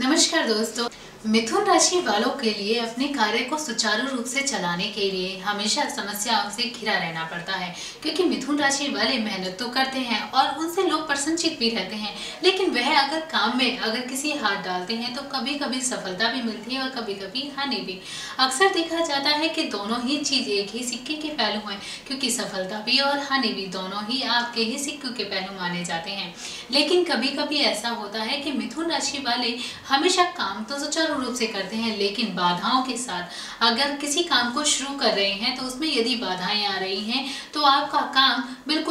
नमस्कार दोस्तों। मिथुन राशि वालों के लिए अपने कार्य को सुचारू रूप से चलाने के लिए हमेशा समस्याओं से घिरा रहना पड़ता है, क्योंकि मिथुन राशि वाले मेहनत तो करते हैं और उनसे लोग प्रसन्नचित भी रहते हैं। लेकिन वह अगर काम में अगर किसी हाथ डालते हैं तो कभी कभी सफलता भी मिलती है और कभी कभी हानि भी। अक्सर देखा जाता है कि दोनों ही चीज़ एक ही सिक्के के पहलू हैं, क्योंकि सफलता भी और हानि भी दोनों ही आपके ही सिक्कों के पहलू माने जाते हैं। लेकिन कभी कभी ऐसा होता है कि मिथुन राशि वाले हमेशा काम तो सुचारू रूप से करते हैं, लेकिन बाधाओं के साथ अगर किसी काम को शुरू कर रहे हैं तो उसमें यदि बाधाएँ आ रही हैं तो आपका काम बिल्कुल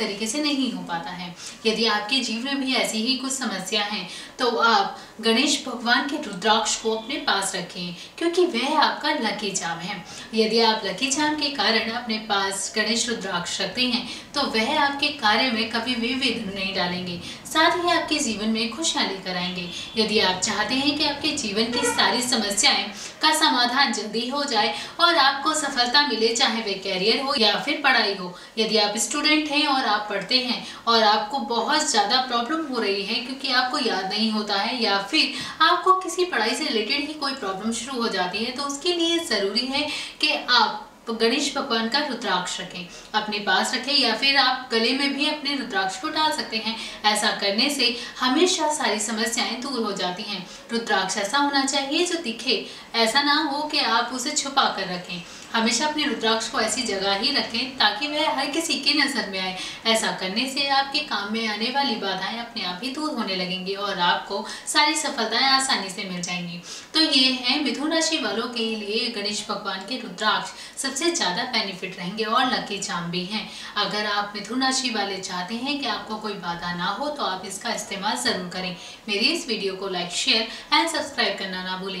तरीके से नहीं हो पाता है। यदि आपके जीवन में भी ऐसी ही कुछ समस्या हैं तो आप गणेश भगवान के रुद्राक्ष को अपने पास रखें, क्योंकि वह आपका लकी चाम है। यदि आप लकी चाम के कारण अपने पास गणेश रुद्राक्ष रखते हैं तो वह आपके कार्य में कभी भी विघ्न नहीं डालेंगे, साथ ही आपके जीवन में खुशहाली कराएँगे। यदि आप चाहते हैं कि आपके जीवन की सारी समस्याएँ का समाधान जल्दी हो जाए और आपको सफलता मिले, चाहे वे कैरियर हो या फिर पढ़ाई हो। यदि आप स्टूडेंट हैं और आप पढ़ते हैं और आपको बहुत ज़्यादा प्रॉब्लम हो रही है क्योंकि आपको याद नहीं होता है या फिर आपको किसी पढ़ाई से रिलेटेड ही कोई प्रॉब्लम शुरू हो जाती है तो उसके लिए ज़रूरी है कि आप गणेश भगवान का रुद्राक्ष रखें, अपने पास रखें या फिर आप गले में भी अपने रुद्राक्ष को डाल सकते हैं। ऐसा करने से हमेशा सारी समस्याएँ दूर हो जाती हैं। रुद्राक्ष ऐसा होना चाहिए जो दिखे। ऐसा ना हो कि आप उसे छुपा कर रखें। हमेशा अपने रुद्राक्ष को ऐसी जगह ही रखें ताकि वह हर किसी की नज़र में आए। ऐसा करने से आपके काम में आने वाली बाधाएँ अपने आप ही दूर होने लगेंगी और आपको सारी सफलताएँ आसानी से मिल जाएँगी। तो ये है मिथुन राशि वालों के लिए गणेश भगवान के रुद्राक्ष। सबसे ज़्यादा बेनिफिट रहेंगे और लकी चाम भी हैं। अगर आप मिथुन राशि वाले चाहते हैं कि आपको कोई बाधा ना हो तो आप इसका इस्तेमाल ज़रूर करें। मेरी इस वीडियो को लाइक शेयर एंड सब्सक्राइब करना ना भूलें।